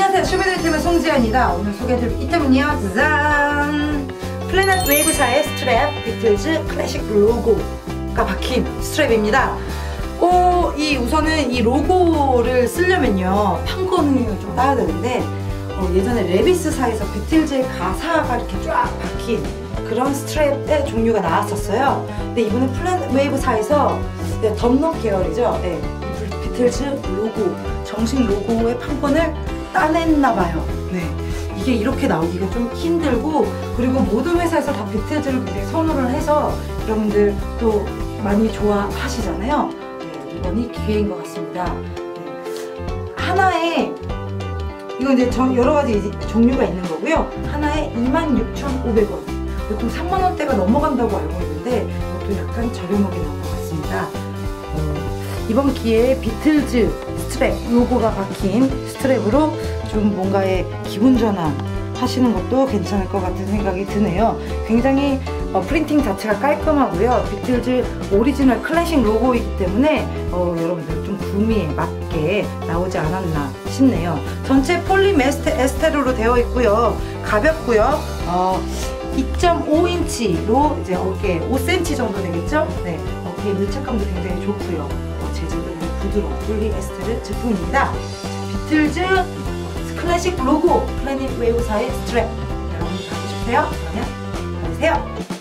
안녕하세요. 쇼미더유튜브 송지연이다. 오늘 소개해드릴 이템은요 짠! Planet Waves사의 스트랩 비틀즈 클래식 로고가 박힌 스트랩입니다. 오, 이 우선은 이 로고를 쓰려면요 판권을 좀 따야 되는데 어, 예전에 Levy's사에서 비틀즈의 가사가 이렇게 쫙 박힌 그런 스트랩의 종류가 나왔었어요. 근데 이번엔 Planet Waves사에서 네, Dunlop 계열이죠. 네, 이 비틀즈 로고 정식 로고의 판권을 따냈나 봐요. 네. 이게 이렇게 나오기가 좀 힘들고 그리고 모든 회사에서 다 비틀즈를 굉장히 선호를 해서 여러분들 또 많이 좋아하시잖아요. 네, 이번이 기회인 것 같습니다. 네. 하나에 이거 이제 전 여러 가지 이제 종류가 있는 거고요. 하나에 26,500원. 보통 3만 원대가 넘어간다고 알고 있는데 이것도 약간 저렴하게 나온 것 같습니다. 어, 이번 기회에 비틀즈 스트랩 로고가 박힌 스트랩으로 좀 뭔가의 기분 전환 하시는 것도 괜찮을 것 같은 생각이 드네요. 굉장히 어, 프린팅 자체가 깔끔하고요. 비틀즈 오리지널 클래식 로고이기 때문에 어, 여러분들 좀 구미에 맞게 나오지 않았나 싶네요. 전체 폴리에스테 에스테르로 되어 있고요. 가볍고요. 어, 2.5인치로 이제 어깨 5cm 정도 되겠죠? 네, 어깨 밀착감도 굉장히 좋고요. 어, 굉장히 부드러운 폴리에스테르 제품입니다. 비틀즈 클래식 로고 플래닛 웨이브사의 스트랩 여러분 싶으세요? 그러면 가주세요.